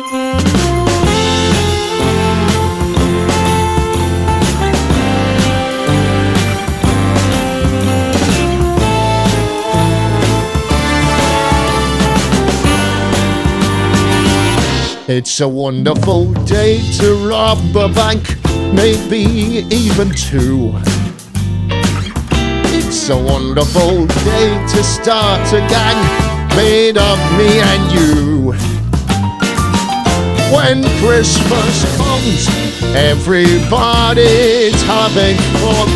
It's a wonderful day to rob a bank, maybe even two. It's a wonderful day to start a gang made of me and you. When Christmas comes, everybody's having fun,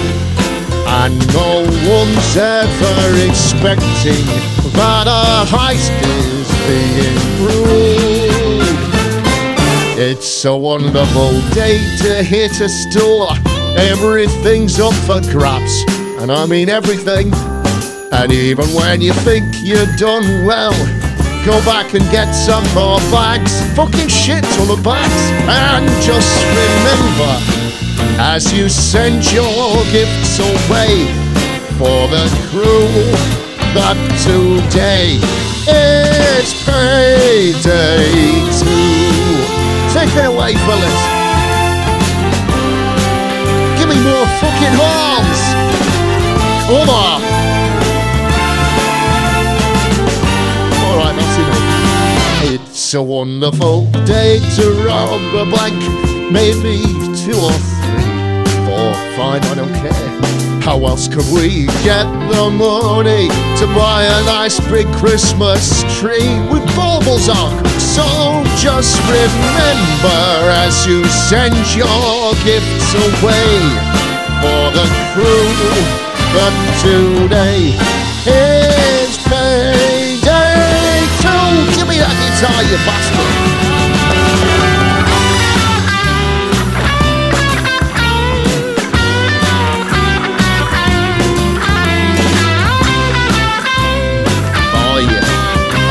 and no one's ever expecting that a heist is being ruled. It's a wonderful day to hit a store. Everything's up for grabs, and I mean everything. And even when you think you're done well, go back and get some more bags. Fucking shit ton of bags. And just remember, as you send your gifts away for the crew, that today is payday two. Take it away, fellas. Give me more fucking horns. Come It's a wonderful day to rob a bank. Maybe two or three. Four, fine, I don't care. How else could we get the money to buy a nice big Christmas tree with baubles on? So just remember as you send your gifts away for the crew that today is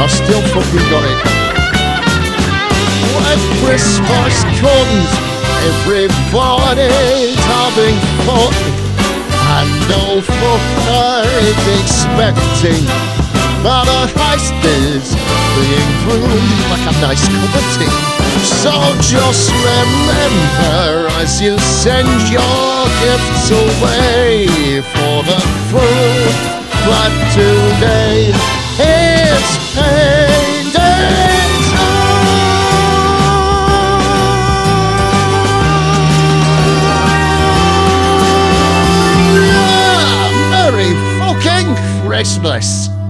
I still fucking got it. When Christmas comes, everybody's having fun. And no fucker is expecting that a heist is being groomed like a nice cup of tea. So just remember as you send your gifts away Christmas.